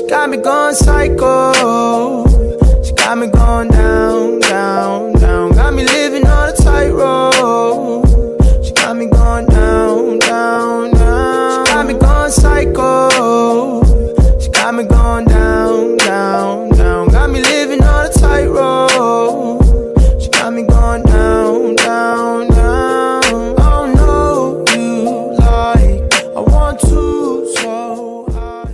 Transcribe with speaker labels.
Speaker 1: She got me going psycho. She got me going down, down, down. Got me living on a tightrope. She got me going down, down, down. She got me going psycho. She got me going down, down, down. Got me living on a tightrope. She got me going down, down, down. Oh no, you like. I want to.